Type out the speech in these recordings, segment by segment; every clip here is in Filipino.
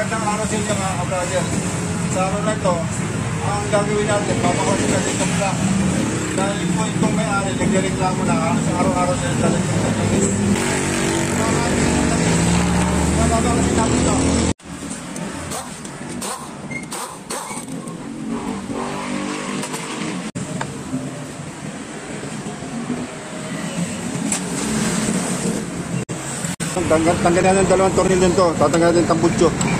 Magandang araw sa inyo mga ka-brother. Sa araw na ito, ang gagawin natin, papakasin natin itong black. Dahil po itong may-ari, nagreklamo na halos araw-araw sa dalag ng tamis. Papakasin natin ito. Tanggal, tanggal natin ang dalawang tornil nito. Tatanggal natin ang.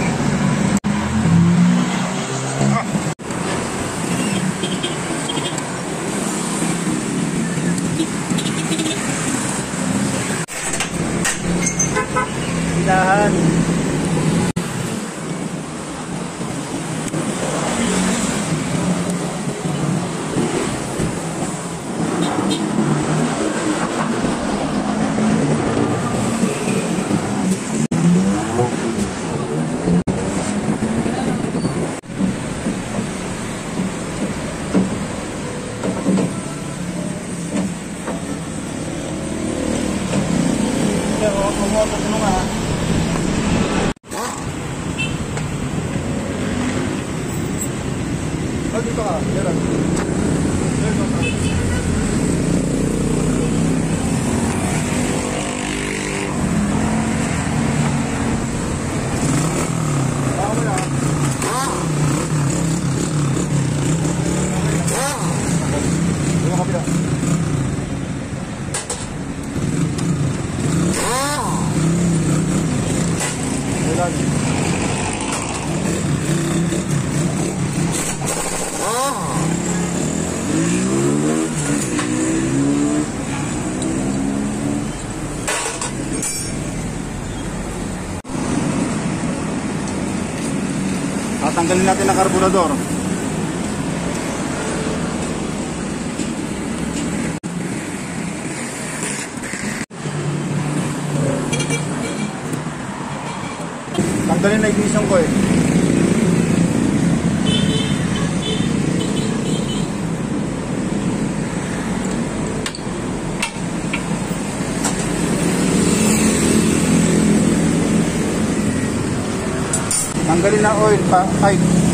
Natin ang karburador. Tanggalin na ignition ko eh. gasolina oil pa. 5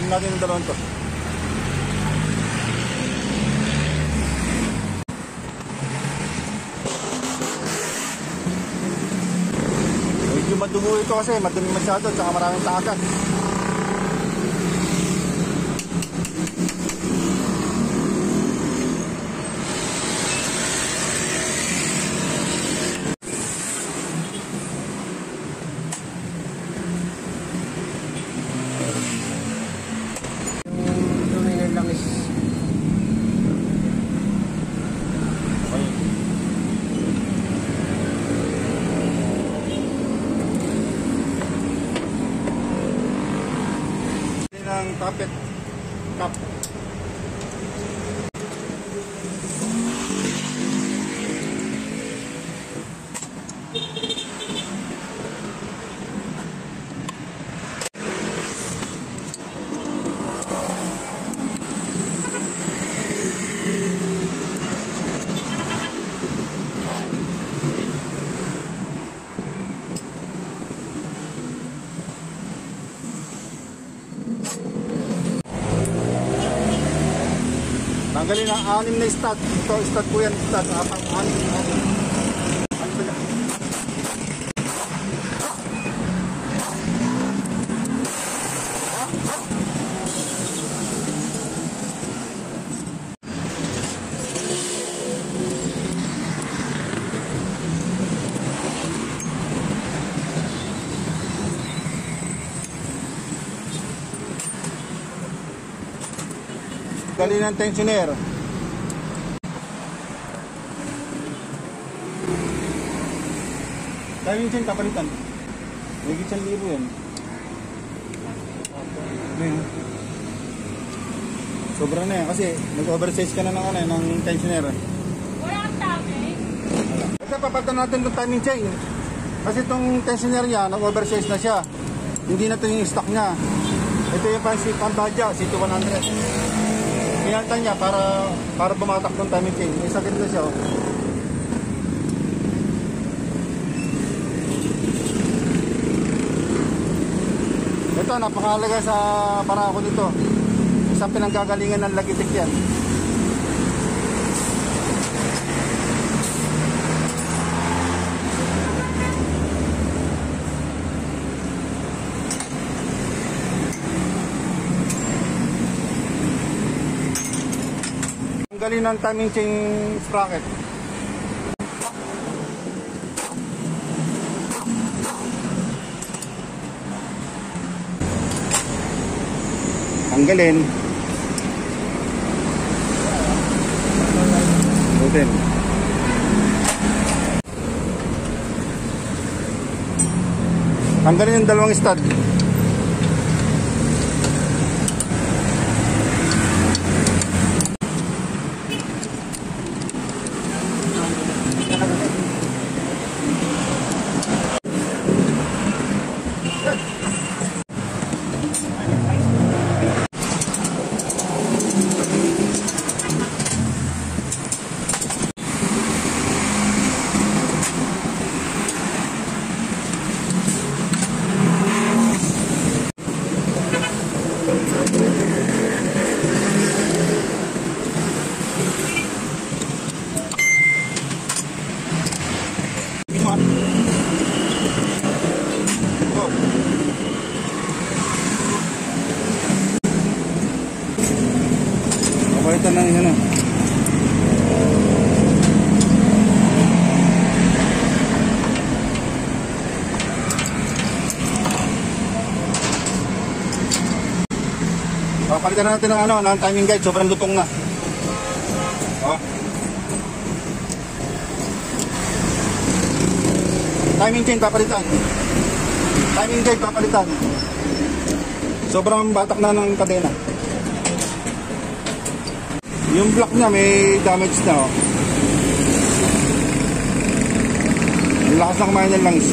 Alam natin yung dalawang to. Medyo madugo ito kasi madumi masyado at saka maraming takas. Tanggalin ang anim na stud. Ito, stud po yan, stud. Apang anim. anim. Ano ba yan? Tanggalin ng tensioner. Timing chain, kapalitan. May gitsang libo yan. Ayun. Sobra na yan kasi nag-oversize ka na ng, ano, ng tensioner. Wala kang topic. Kasi papalitan natin itong timing chain. Kasi itong tensioner niya, nag-oversize na siya. Hindi na ito yung stock niya. Ito yung pang si Pambaja, CT100. Pinalitan niya para para bumatak ng timing chain. May sakit na siya. Oh. Ito, napakahalaga sa para ako nito. Isang pinanggagalingan ng lagitik yan. Ang galing ng timing chain sprocket. Tanggalin. Butin. Tanggalin yung dalawang stud. Papalitan ng ano. Na natin ng ano, ng timing guide. Sobrang lutong na. Oh. Timing chain papalitan. Timing guide papalitan. Sobrang batak na ng kadena. Yung block niya may damage na oh. Ang lakas na kumain ng langis.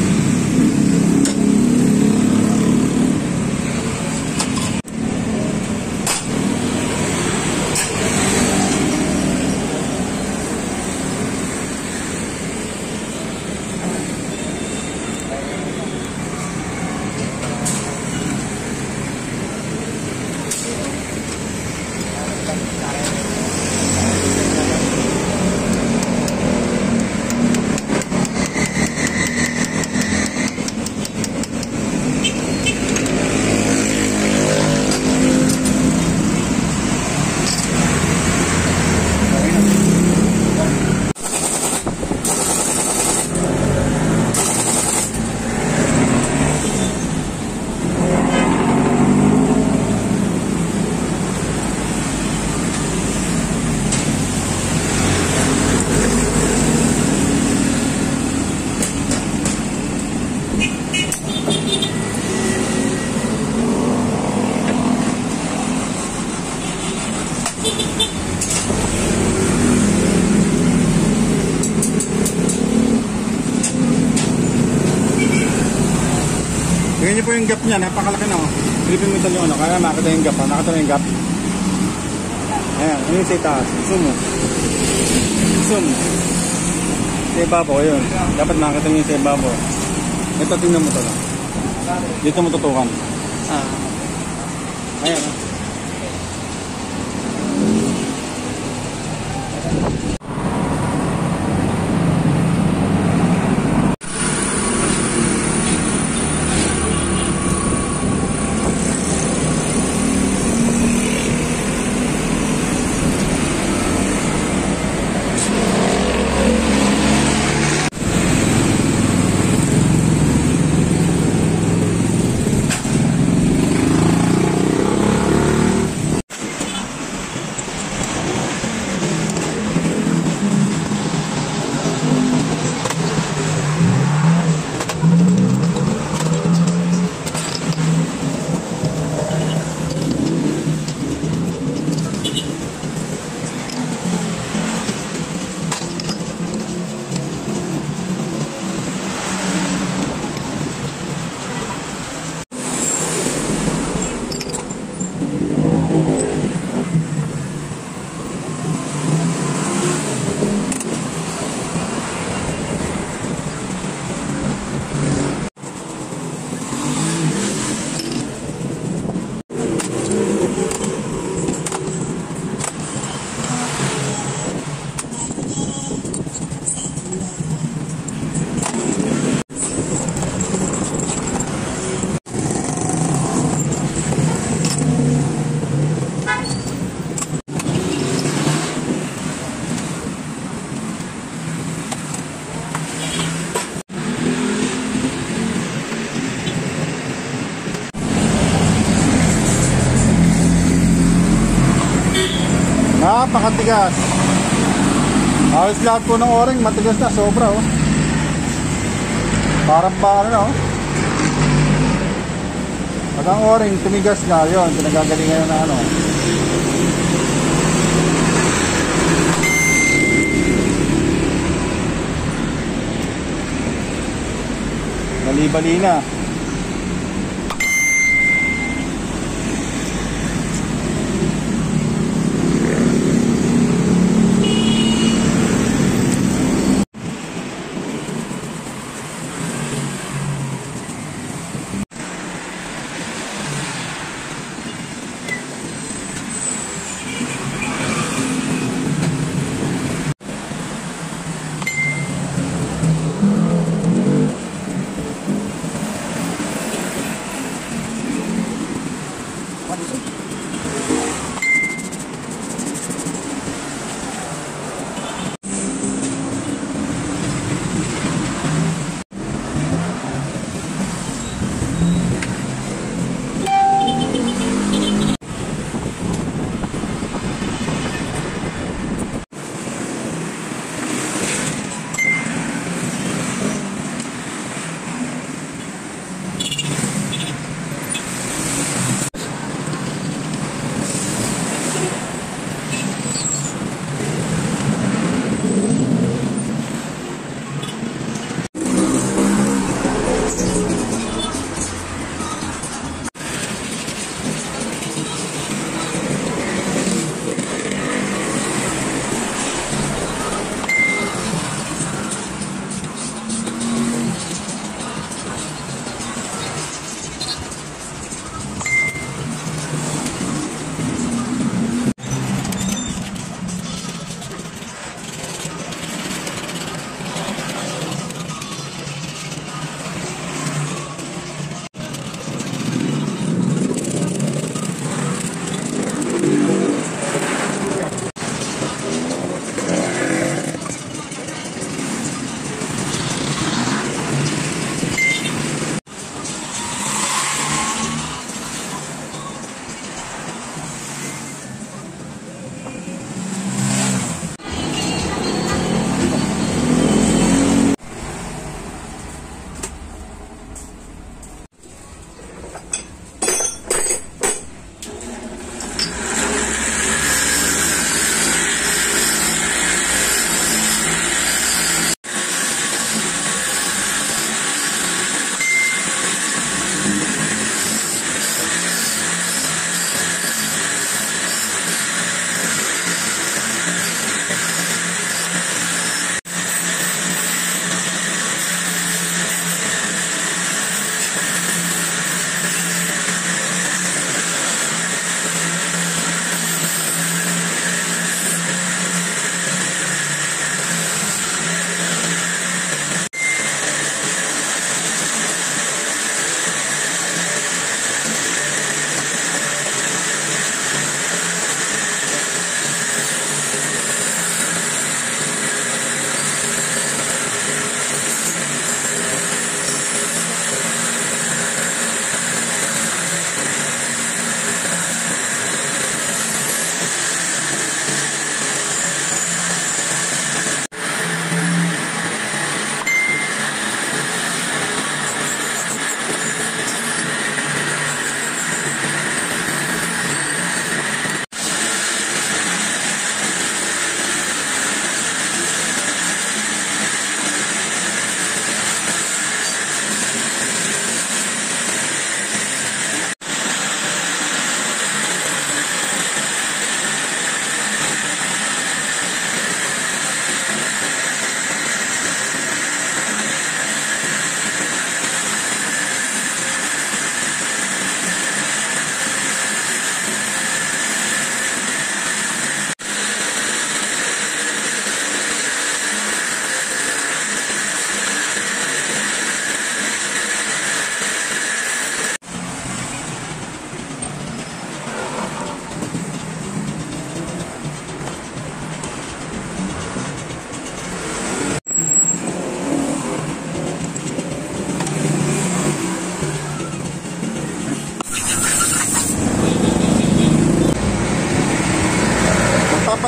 Niyo po yung gap niya, napakalaki na oh. Silipin mo yung ano, kaya makita yung gap ha. Nakita na yung gap. Ayan, ano yung sa itaas? Zoom mo. Zoom. Sa ibabaw, yun. Dapat makita niyo yung sa ibabaw. Ito, tingnan mo ito lang. Dito mo tutukan. Ah. Ayan oh. Napakatigas. Ayos lahat po ng oring, matigas na, sobra oh. Parang ba ano, no? Pag ang oring tumigas na, yun, pinagagalingan na ano. Bali-bali na.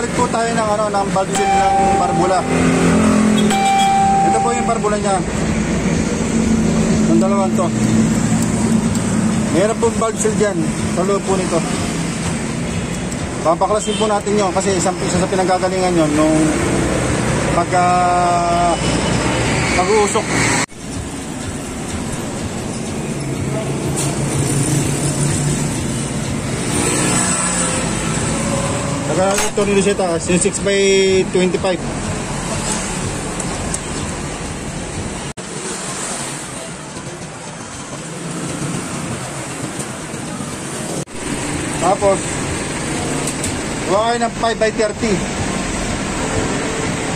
Tayo ng ano ng seal ng barbula. Ito po yung barbula niya. Yung dalawang to. Meron pong valve seal dyan sa loob po nito. Papaklasin po natin yun kasi isang isa sa pinagagalingan yun nung pagka pag-uusok. Saka ito ni Luceta, 6 by 25. Tapos, Huwag kayo ng 5 by 30.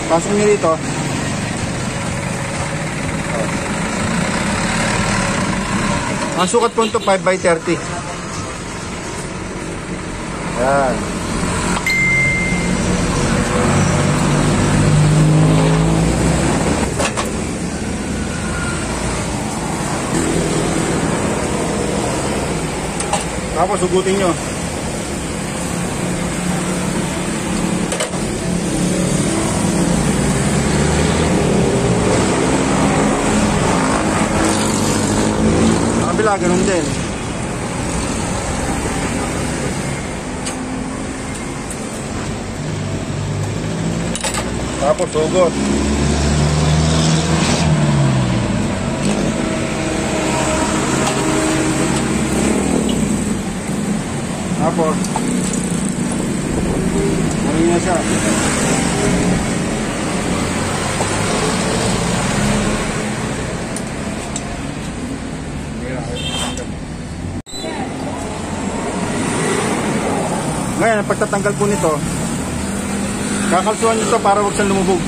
Pasok nyo dito. Ang sukat po ito 5 by 30. Yan. Tapos hugutin nyo. Kabila, ganun din. Tapos hugot. Tapos, ano niya siya? Ngayon, ang pagtatanggal po nito, kakalsuhan nyo ito para huwag siyang lumubog.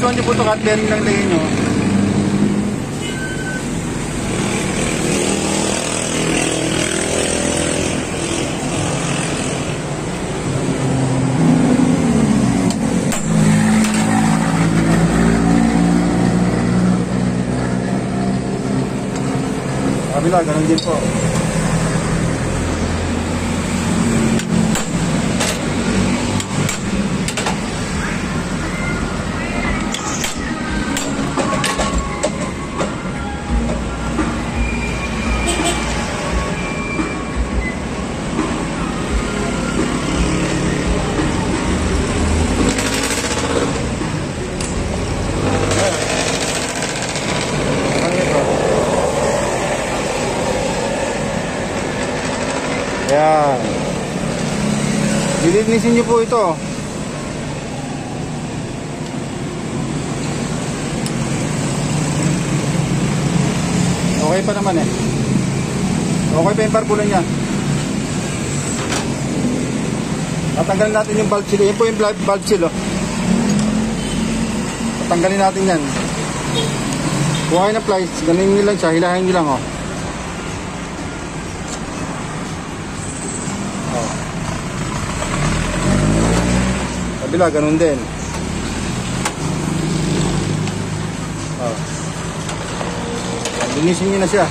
Kalsuhan nyo po ito kahit bearing lang lagay nyo. Kabila, ganun din po. Ano ito? Ayan. Ito. Okay pa naman eh. Okay pa yung barbula niya. Tatanggalin natin yung valve seal. Yan po yung valve seal oh. Tatanggalin natin yan. Kuha kayo ng plies. Ganun nyo lang siya. Hilahin nyo lang oh. Kabila, ganun din. Oh. Linisin nyo na siya.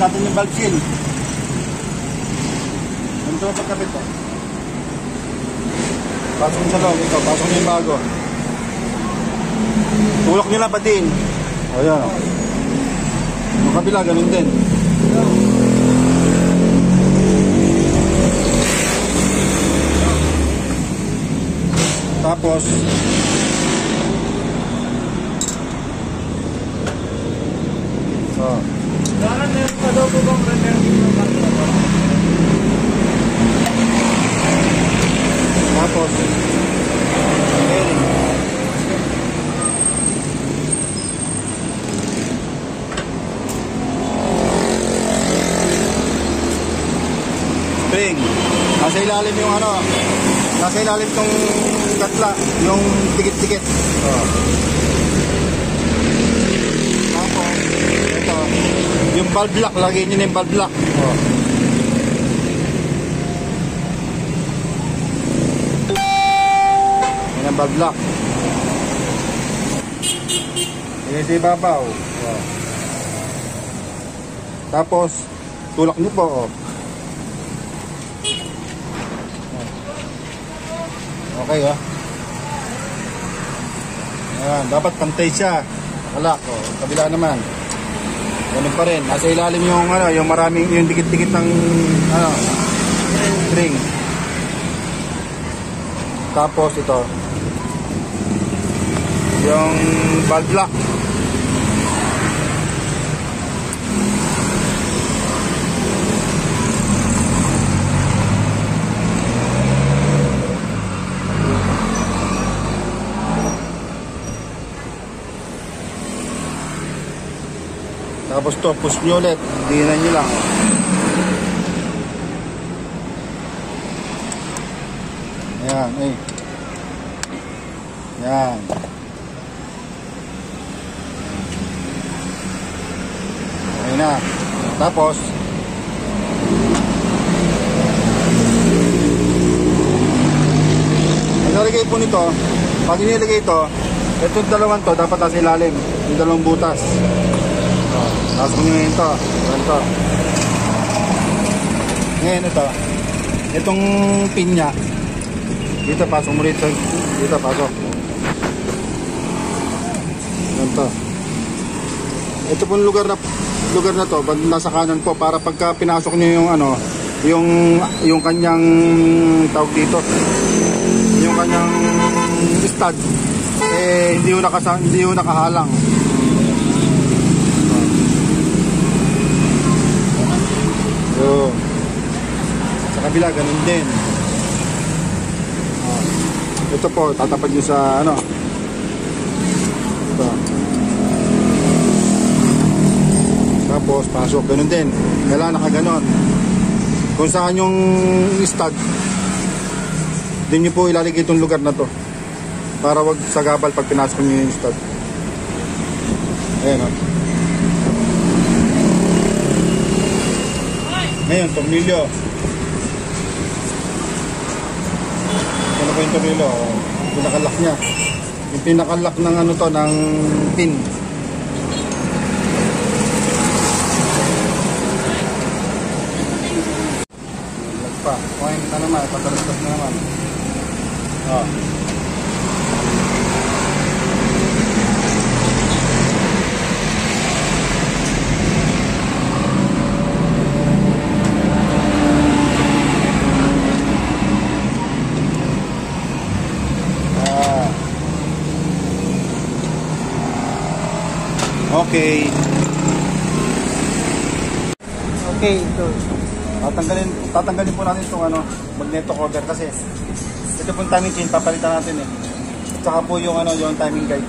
Oh, Seal. Ganito ang pagkapit ko. Pasok sa loob ito. Pasok niyo yung bago. Tulak nyo lang patiin. O yan. O. Yung kabila, ganun din. Tapos, oh, Kaya meron pa daw po bang repair dito? Tapos, bearing. Spring. Nasa ilalim yung ano, nasa ilalim tong gatla, yung tikit-tikit. Oh. Tapos, ito, yung valve lock, lagay nyo na yung valve lock. Oh. Yan ang valve lock. Yan sa ibabaw. Oh. Tapos, tulak nyo po. Oh. Okay ah. Ayan, dapat pantay siya. Alak, oh. Kabila naman. Ganun pa rin. Nasa ilalim yung ano, yung maraming yung dikit-dikit ng ano, string. Tapos ito. Yung valve lock. Tapos to, push nyo ulit. Dinan nyo lang. Ayan, eh. Yan. Okay na. Tapos, ang nalagay po nito, pag inilagay ito, itong dalawang to, dapat nasa ilalim. Yung dalawang butas. Tapos kung ngayon ito, ganito. Ngayon ito, itong pin niya, dito pasok mo rito, dito pasok. Ganito. Ito pong lugar na lugar na to, nasa kanan po para pagka pinasok niyo yung ano, yung yung kanyang tawag dito. Yung kanyang stud eh hindi yung nakasa, hindi yung nakahalang. So, sa kabila, ganun din. Oh. Ito po, tatapad nyo sa ano. Ito. Tapos, pasok, ganun din. Kailangan nakaganon. Kung saan yung stud, din nyo po ilalagay itong lugar na to. Para wag sagabal pag pinasok nyo yung stud. Ayan o. Oh. Ngayon, tornilyo. Ano po yung tornilyo? Pinakalock niya. Yung pinakalock ng ano to, ng pin. Lag pa. Kuhain ka naman, patalastas na naman. Oh. Okay. Okay, ito. Tatanggalin, tatanggalin po natin itong ano, magneto cover kasi ito pong timing chain papalitan natin eh. At saka po yung ano, yung timing guide.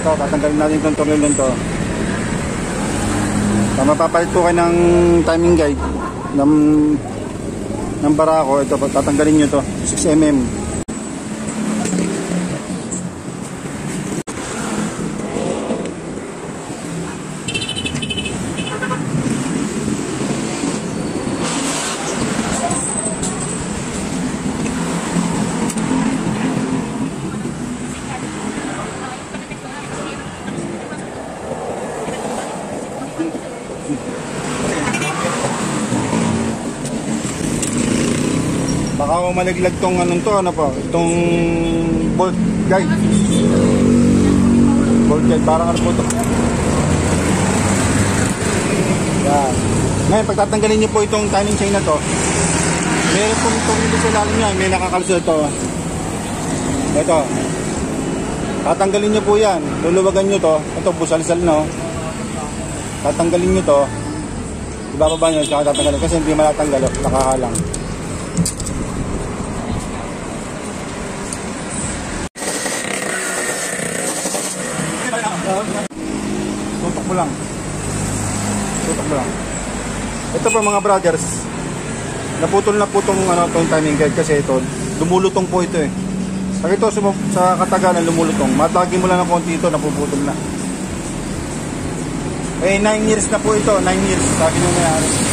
Ito, tatanggalin natin itong tornilyo to. So, mapapalit po kayo ng timing guide ng, ng barako. Ito, tatanggalin nyo to. 6mm. Malaglag tong anong to, ano po, itong bolt guide. Bolt guide, parang ano po to. Yan. Ngayon, pagtatanggalin niyo po itong timing chain na to, meron pong tumili sa ilalim niya, may nakakalso ito. Ito. Tatanggalin niyo po yan. Luluwagan niyo to. Ito, busalsal no. Tatanggalin niyo to. Ibababa niyo, tsaka tatanggalin. Kasi hindi matatanggal, nakahalang. Tutok mo lang. Tutok mo lang. Ito po mga brothers. Naputol na po itong ano, itong timing guide kasi ito, lumulutong po ito eh. Pag ito sa, sa katagalan lumulutong, matagi mo lang ng konti ito, napuputol na. Eh, 9 years na po ito, 9 years, sabi nung mayari.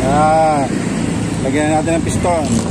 Yan. Lagyan na natin ng piston.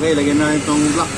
可以来跟那装种拉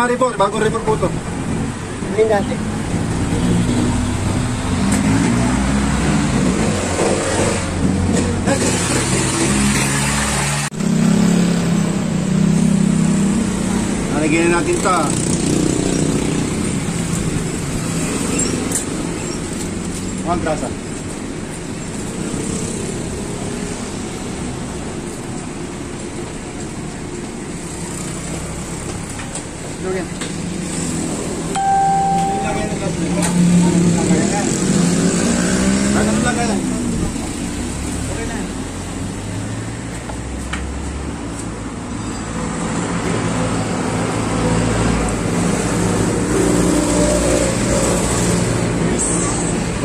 na report. Bagong report po ito. Hindi natin. Nalagyan na natin ito. Ang grasa. Lugyan. Lagyan ng gas. Lagyan na. Ano lagyan? Okay na.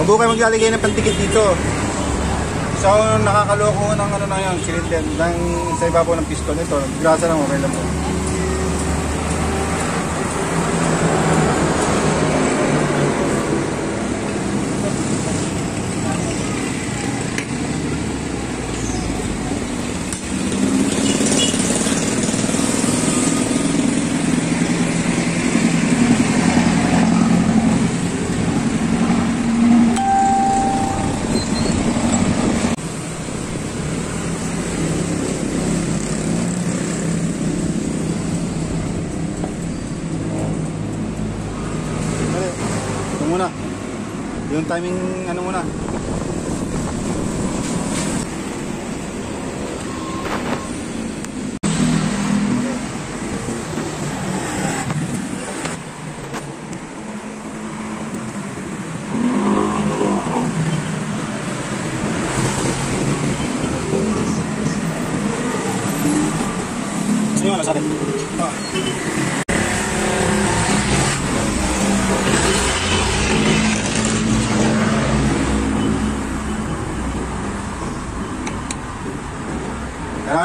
Huwag kayo maglalagay ng pantikit dito. So, nakakaloko ng ano na yun, cylinder, ng sa ibabaw ng piston ito. Grasa lang, okay lang po. Timing,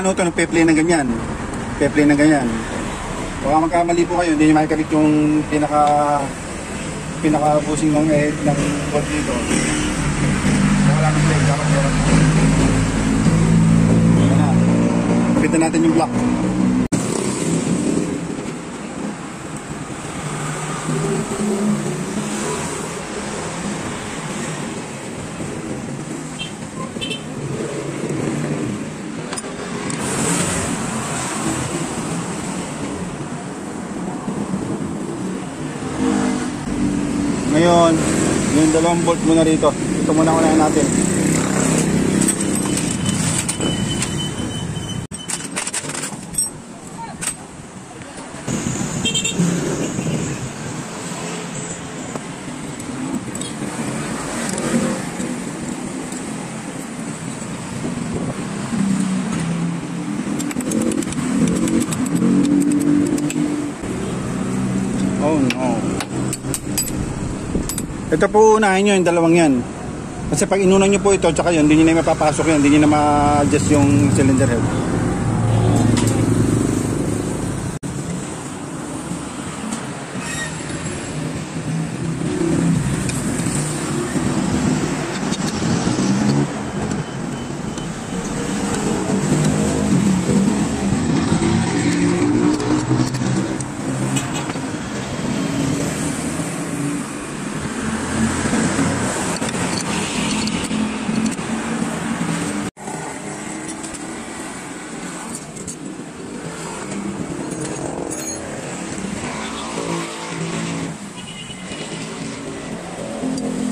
Kaya ano ito, nagpe-play ng ganyan. Pe-play ng ganyan. Baka magkamali po kayo, hindi nyo makikabit yung pinaka pinaka busing ng eh, ng bolt dito. Wala nang play, dapat meron. Ayan natin yung block. 12 volt muna rito. Ito muna unahin natin. Ito po unahin nyo yung dalawang yan. Kasi pag inunan nyo po ito, tsaka yun, hindi nyo na mapapasok yan, hindi nyo na ma-adjust yung cylinder head. Hindi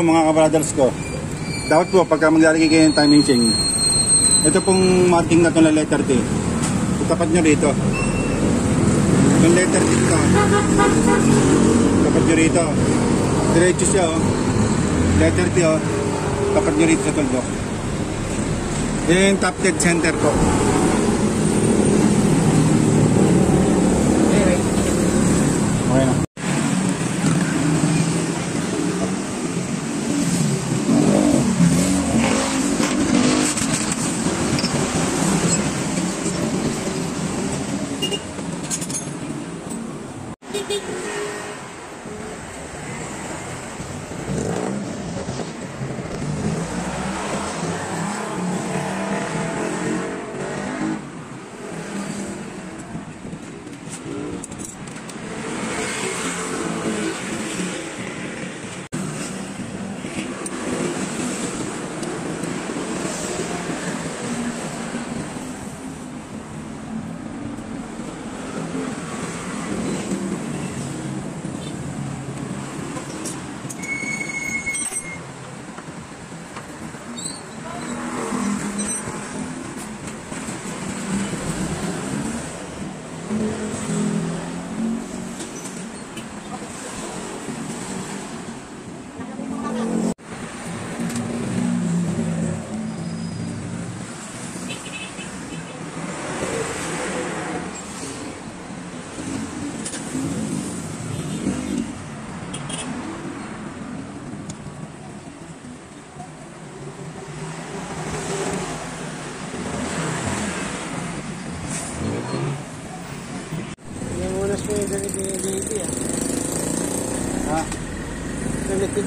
po mga kabrothers ko. Dapat po pagka maglalagay kayo ng timing chain, ito pong mating na ito na letter T. Itapat nyo rito. Yung letter T ito. Tapat nyo rito. Diretso siya oh. Letter T oh. Tapat nyo rito sa tuldok. Yan yung top dead center po.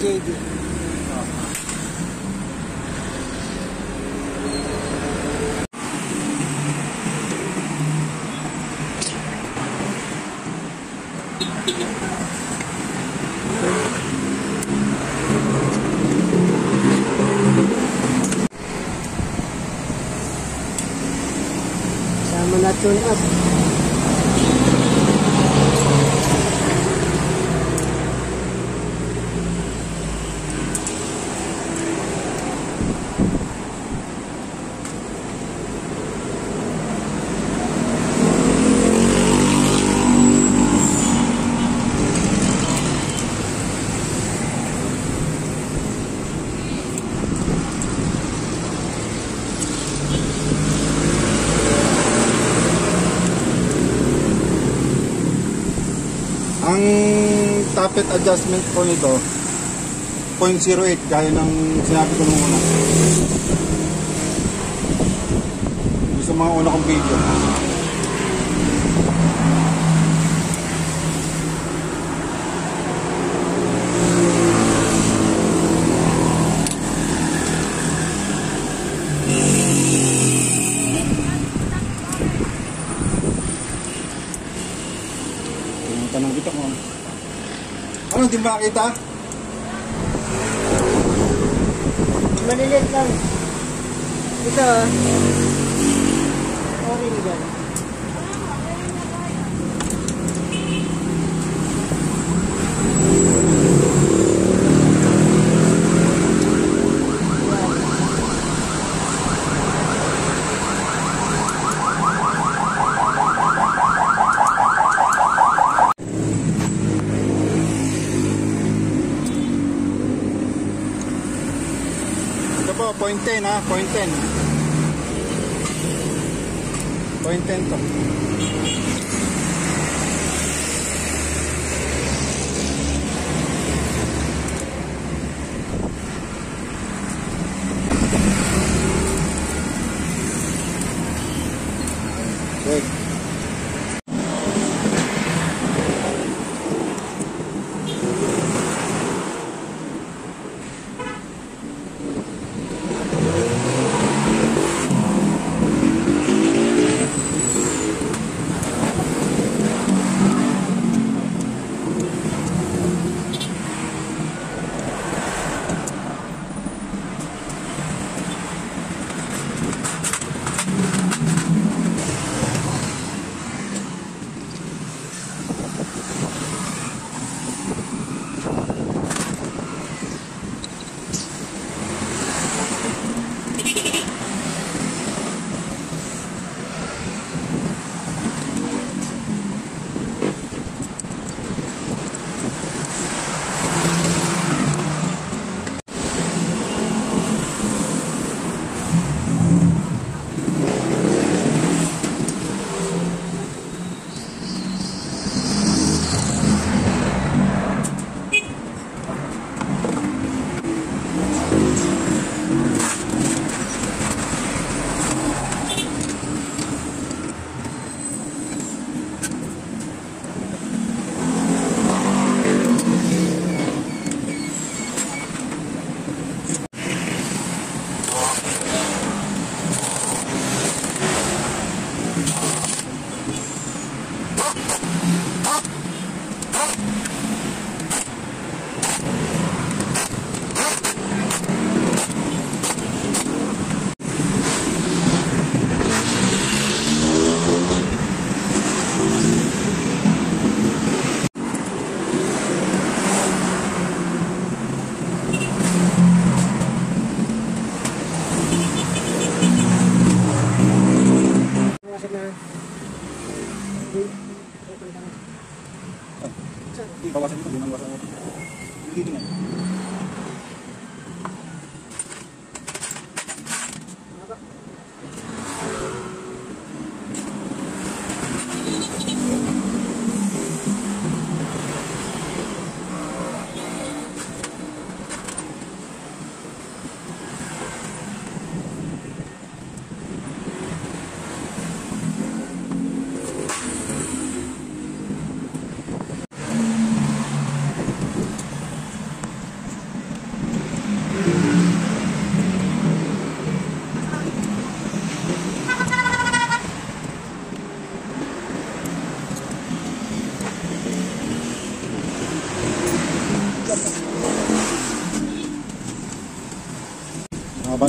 JD tappet adjustment po nito 0.08 gaya ng sinabi ko nung una. Sa mga una kong video. Makita? Maliliit lang. Ito ah. Okay gan. Ito po, point 10 ha, 10. Point 10 to.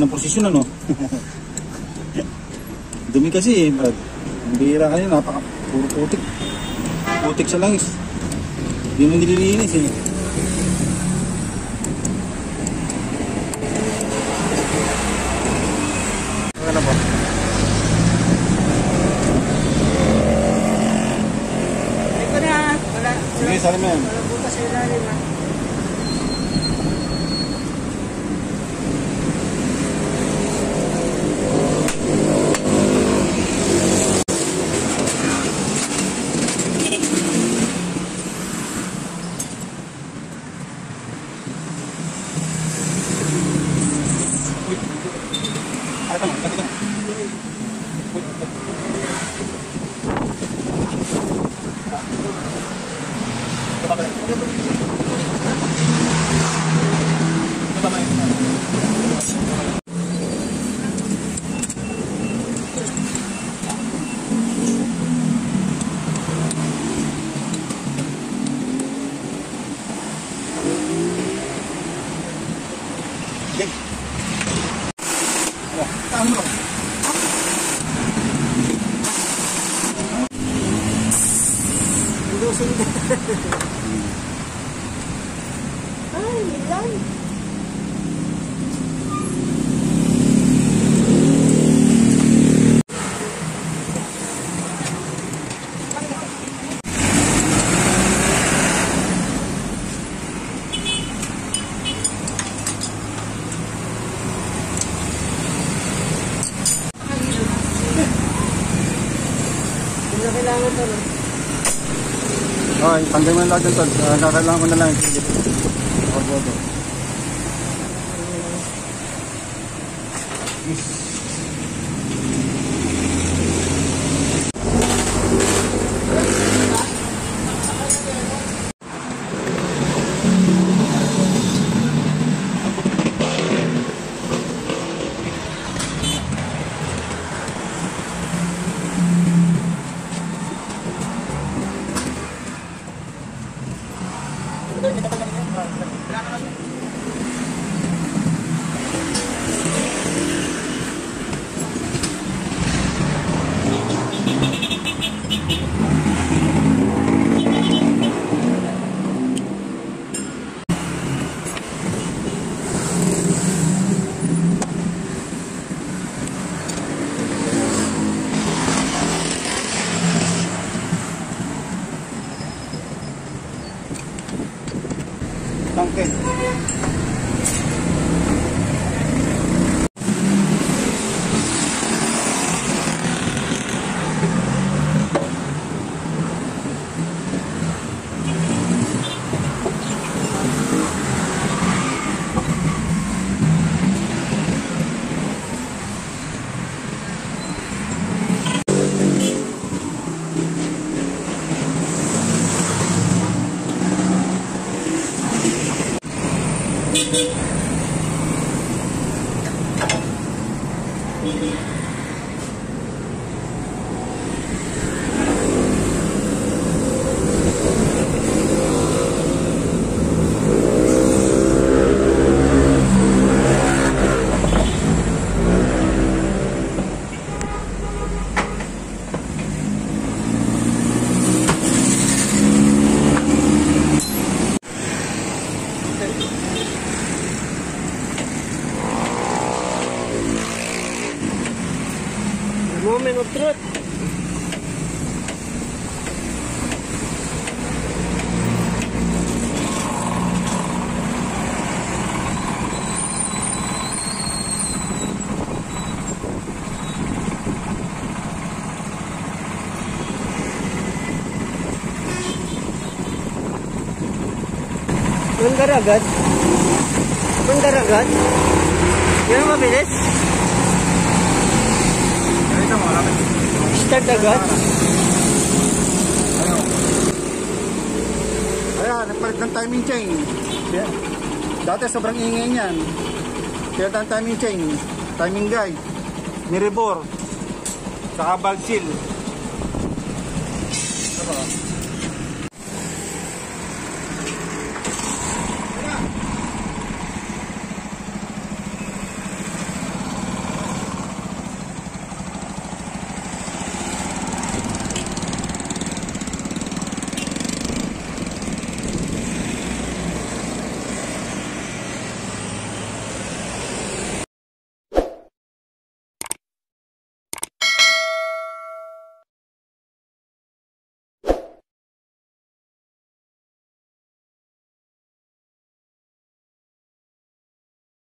Ng posisyon ano. Dumi kasi eh, Brad. Ang bihira kayo, napaka puro putik. Putik sa langis. Hindi mo nililinis eh. Ano ba? Ito na, wala. Sige, sali mo yan. Wala butas sa ilalim ha. Ay, tama, tama, tama. Yan. Oh, tama. Indusin ka. Ay, ilan? Hindi na kailangan to, no? Okay, tanggal mo na Manggaragat? Manggaragat? Yan ang mabilis? Ito mo, lapit. Start agad? Ayan, nagpalit ng timing chain. Yeah. Dati sobrang ingay niyan. Kaya ang timing chain, timing guide, niribor, saka valve seal.